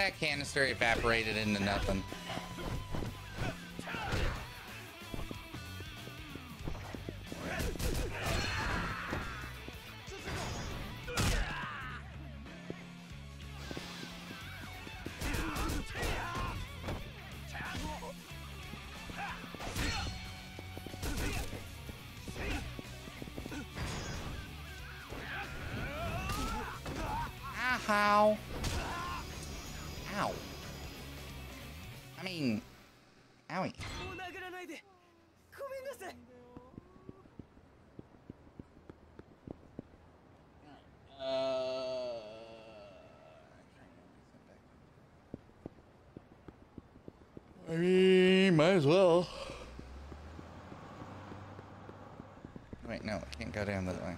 that canister evaporated into nothing. Might as well. Wait, no, I can't go down that way.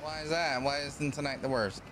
Why is that? Why isn't tonight the worst?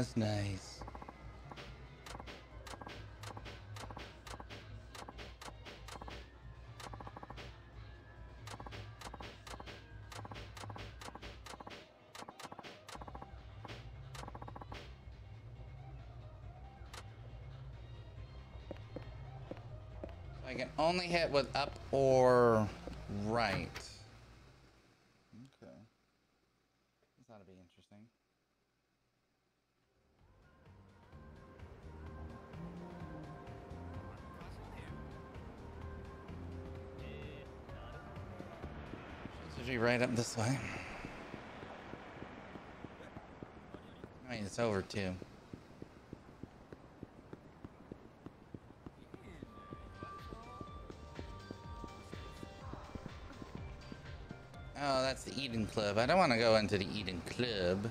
That's nice. I can only hit with up or right. Right up this way. I mean, it's over too. Oh, that's the Eden Club. I don't want to go into the Eden Club.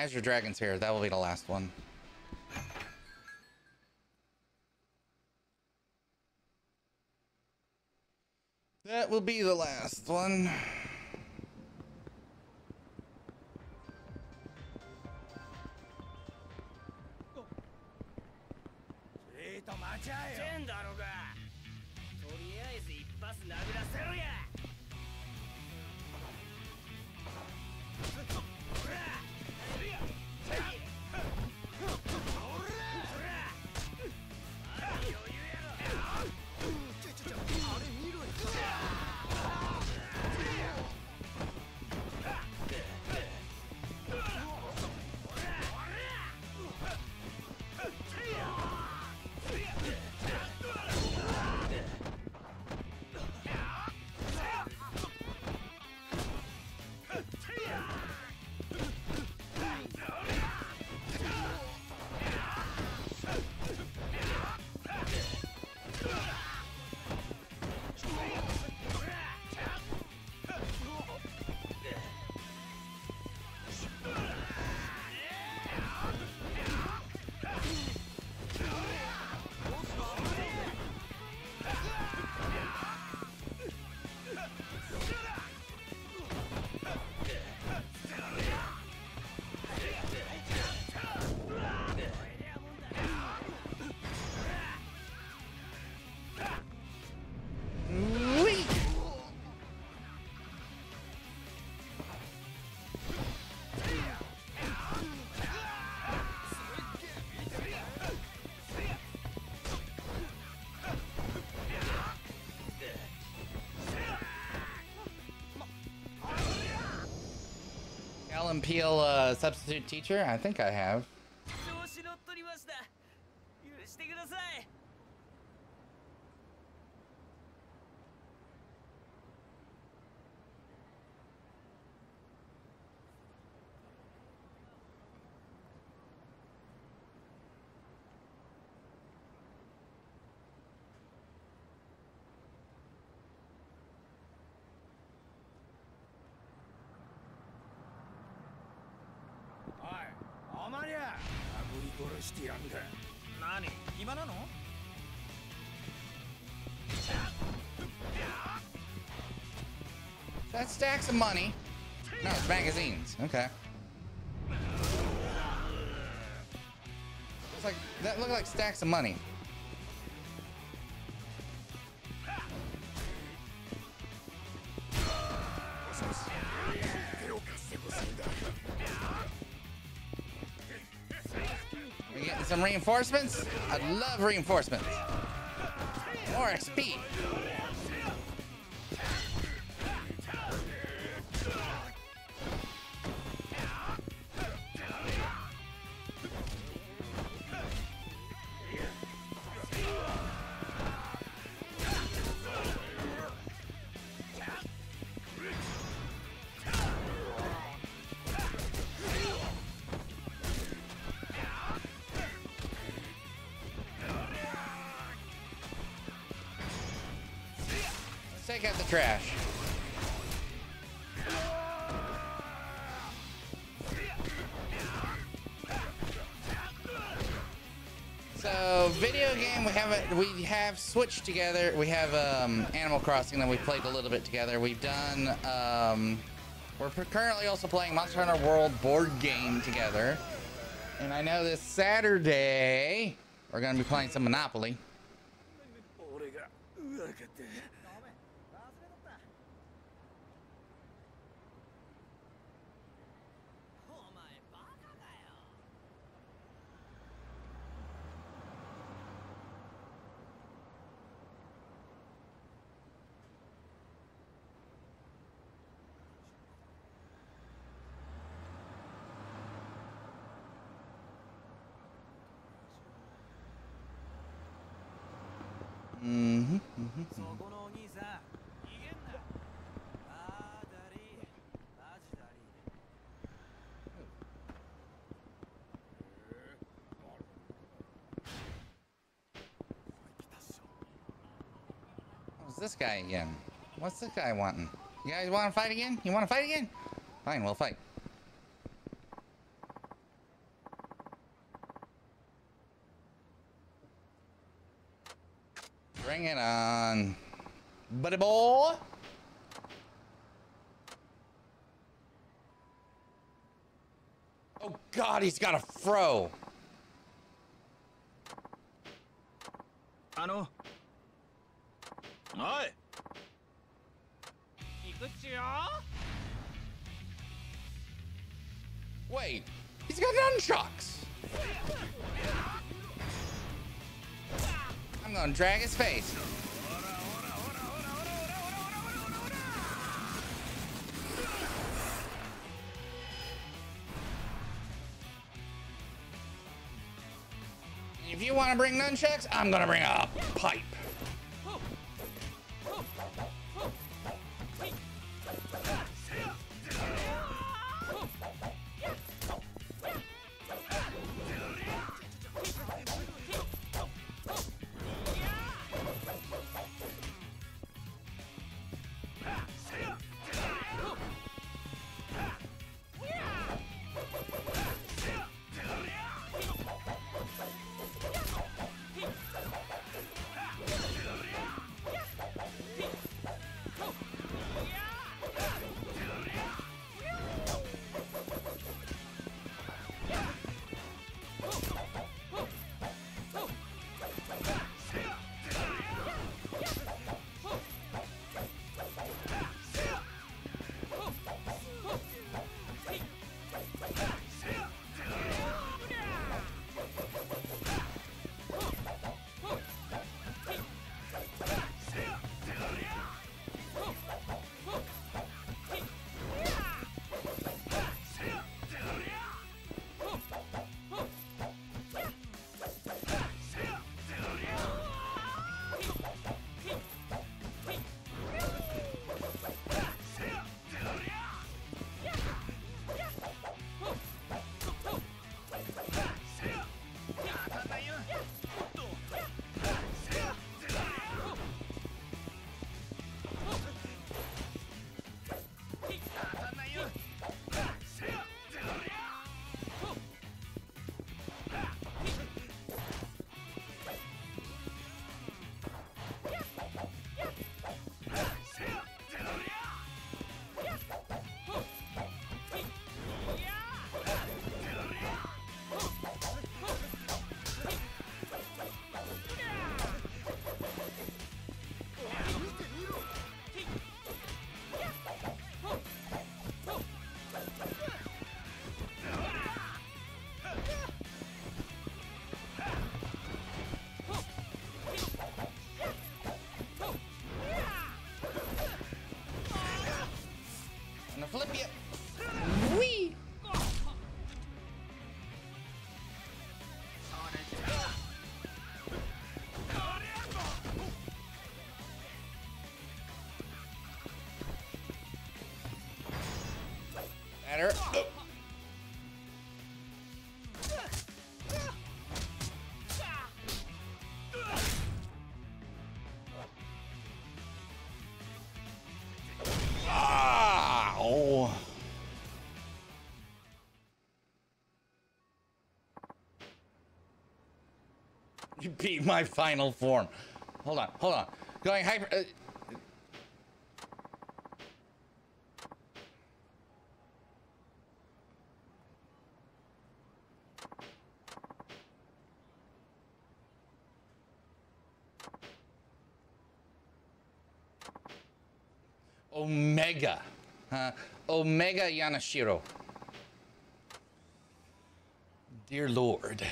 Azure Dragon's here. That will be the last one. That will be the last one. Alan Peel uh, substitute teacher? I think I have. してやんだ何暇なの That stacks of money. No, it's magazines. Okay. Looks like that look like stacks of money. Some reinforcements? I love reinforcements. More XP. Take out the trash. So video game we haven't we have switched together. We have um, Animal Crossing that we played a little bit together. We've done um, we're currently also playing Monster Hunter World board game together. And I know this Saturday we're gonna be playing some Monopoly. This guy again? What's this guy wanting? You guys want to fight again? You want to fight again? Fine, we'll fight. Bring it on, buddy boy. Oh God, he's got a fro. あのおい行くっちよ Wait, he's got nunchucks. I'm gonna drag his face. If you want to bring nunchucks, I'm gonna bring a pipe. I'm Beat my final form. Hold on, hold on. Going hyper. Uh, Omega. Huh? Omega Yanashiro. Dear Lord.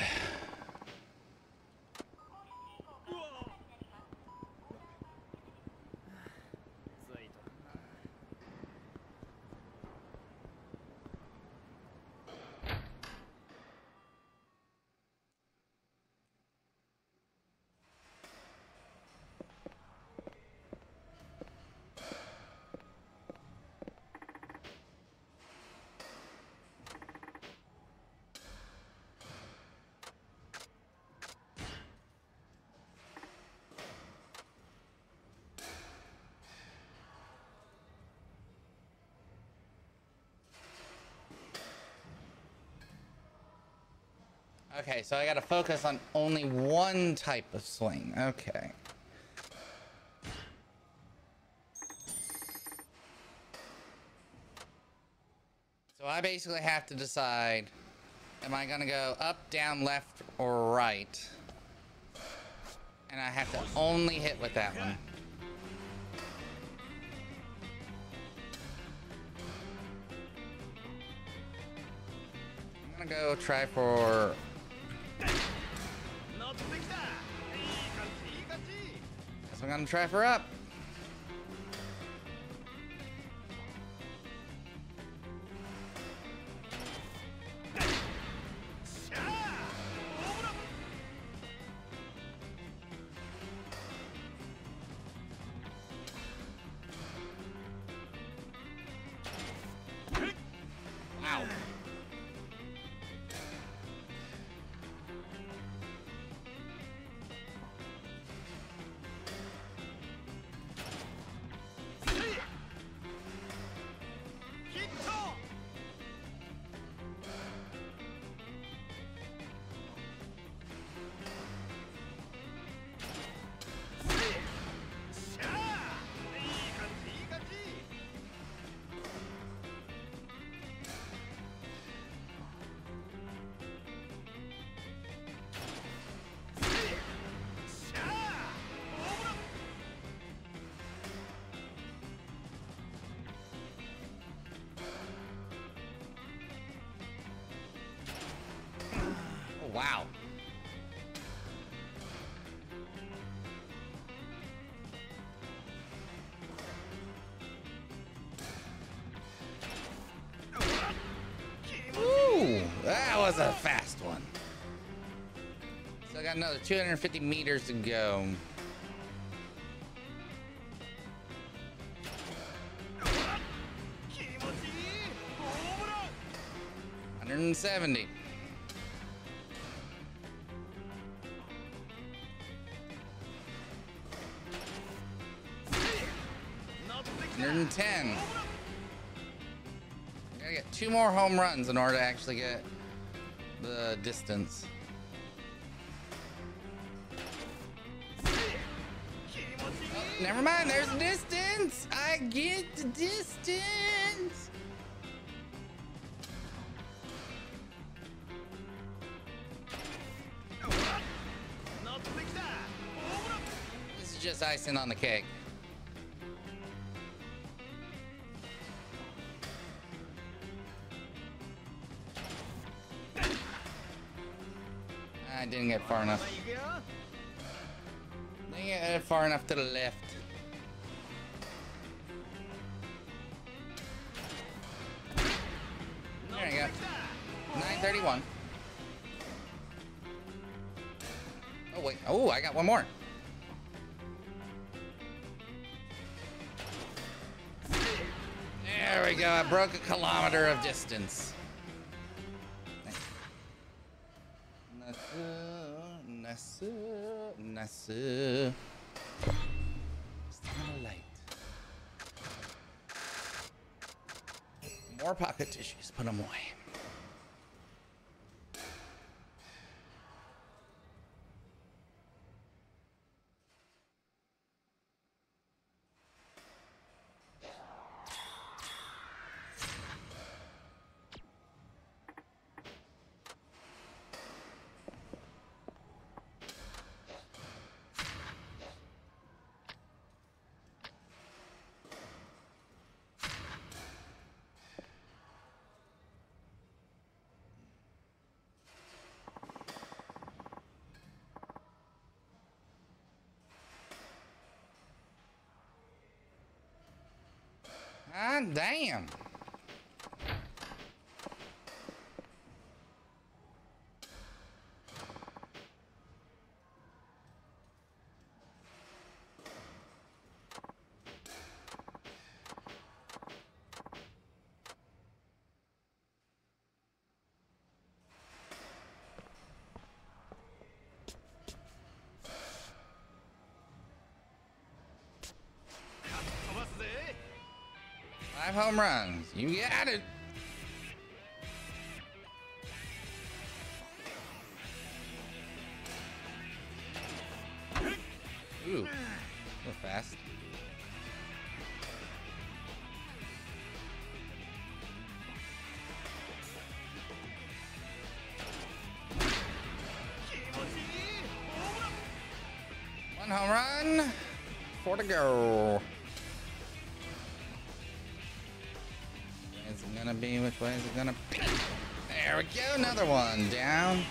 Okay, so I gotta focus on only one type of swing. Okay. So I basically have to decide, am I gonna go up, down, left, or right? And I have to only hit with that one. I'm gonna go try for so I'm gonna try for up. Wow. Ooh, that was a fast one. So I got another 250 meters to go. Hundred and seventy. Hundred and ten. I Gotta get two more home runs in order to actually get the distance. Oh, never mind, there's distance. I get the distance. This is just icing on the cake. Didn't get far enough. Didn't get far enough to the left. There you go. 931. Oh, wait. Oh, I got one more. There we go. I broke a kilometer of distance. Nasu. Still light. More pocket tissues. Put them away. Ah, damn. Five home runs. You got it. Ooh, a fast. One home run. Four to go. be? Which way is it gonna be? There we go, another one down.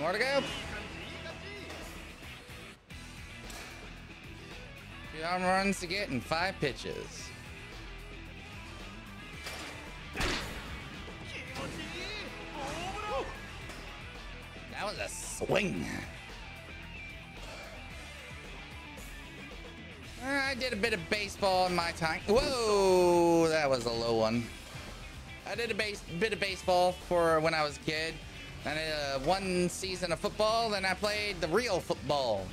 More to go. Runs to get in five pitches. That was a swing. Uh, I did a bit of baseball in my time. Whoa, that was a low one. I did a base, bit of baseball for when I was a kid. And uh, one season of football, then I played the real football.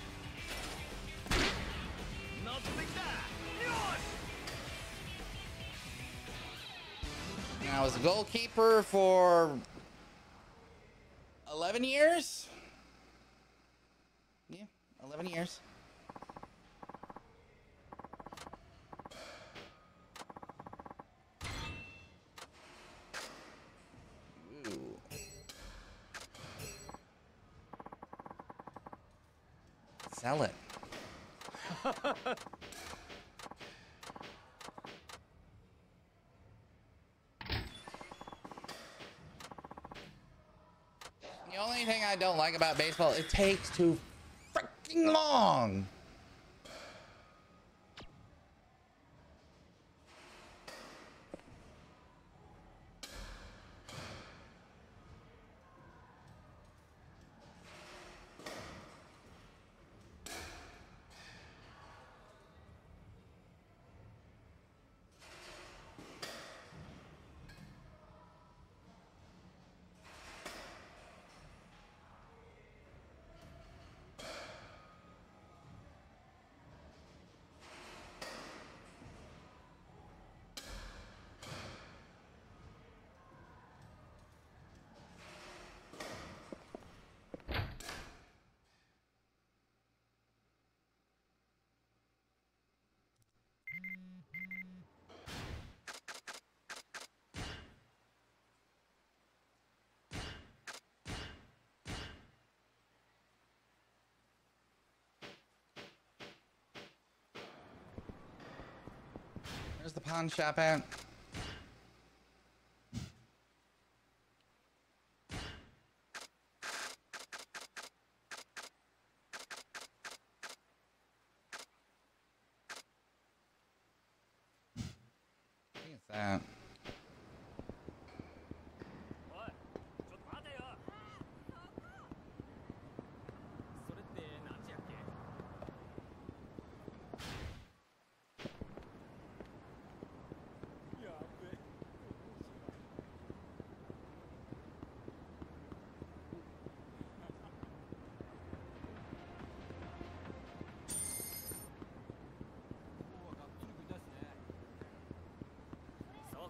I was a goalkeeper for 11 years. Yeah, 11 years. Sell it. The only thing I don't like about baseball, it takes too freaking long. Where's the pawn shop at? That.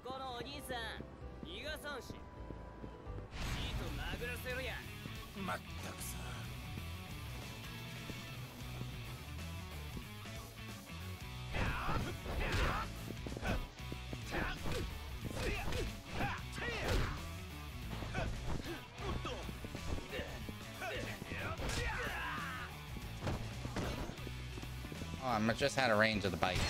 このお兄さん逃がさんしシート殴らせろやまったくさ「Oh, I just had a range of the bites.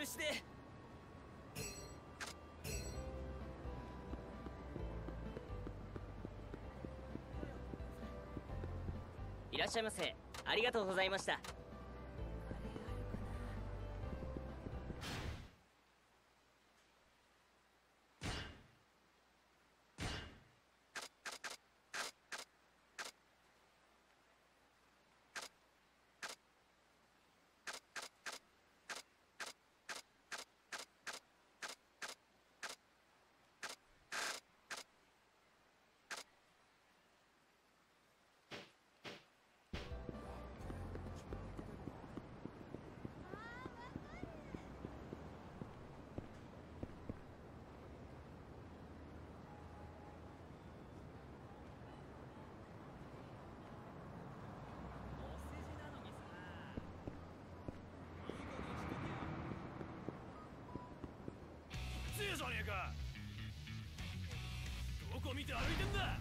許していらっしゃいませ。ありがとうございました。じゃねえか。どこ見て歩いてんだ。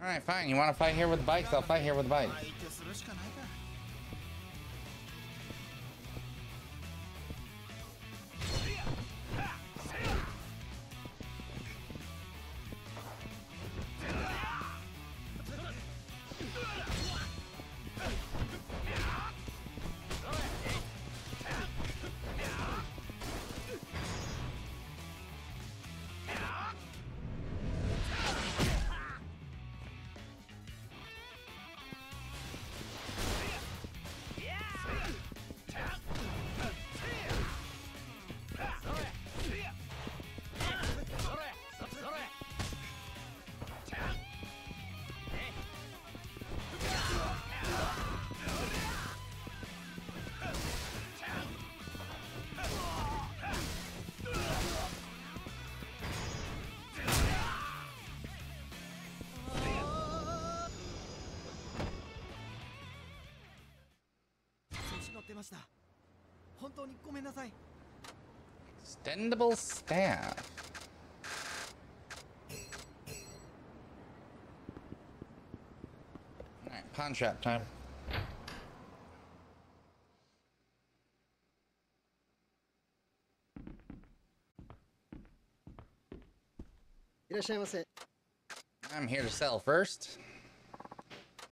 Alright, fine. You want to fight here with the bikes? I'll fight here with the bikes. Extendable staff. Alright, pawn shop time. いらっしゃいませ。 I'm here to sell first.